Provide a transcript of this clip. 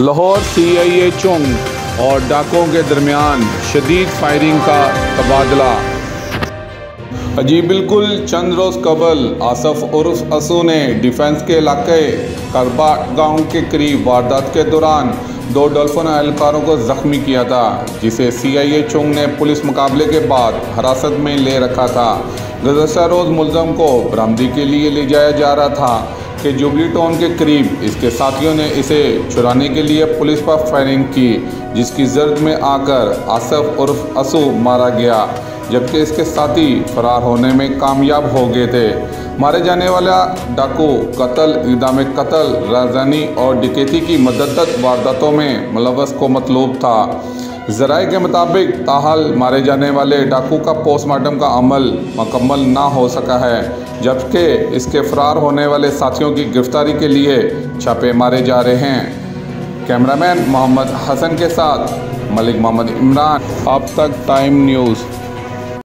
लाहौर सी आई ए चुंग और डाकों के दरमियान शदीद फायरिंग का तबादला। अजी बिल्कुल चंद रोज़ कबल आसफ उर्फ़ असू ने डिफेंस के इलाके करबा गाँव के करीब वारदात के दौरान दो डॉल्फिन एहलकारों को ज़ख्मी किया था, जिसे सी आई ए चुंग ने पुलिस मुकाबले के बाद हिरासत में ले रखा था। गुजशत रोज़ मुलजम को बरामदी के लिए ले जाया जा रहा था। कि जुबली टाउन के करीब इसके साथियों ने इसे छुड़ाने के लिए पुलिस पर फायरिंग की, जिसकी जर्द में आकर आसफ उर्फ़ असू मारा गया, जबकि इसके साथी फरार होने में कामयाब हो गए थे। मारे जाने वाला डाकू कत्ल इकदाम कत्ल, राजधानी और डिकेती की मदद वारदातों में मुलवस को मतलूब था। जराए के मुताबिक ताहल मारे जाने वाले डाकू का पोस्टमार्टम का अमल मकम्मल ना हो सका है, जबकि इसके फरार होने वाले साथियों की गिरफ्तारी के लिए छापे मारे जा रहे हैं। कैमरामैन मोहम्मद हसन के साथ मलिक मोहम्मद इमरान। अब तक टाइम न्यूज़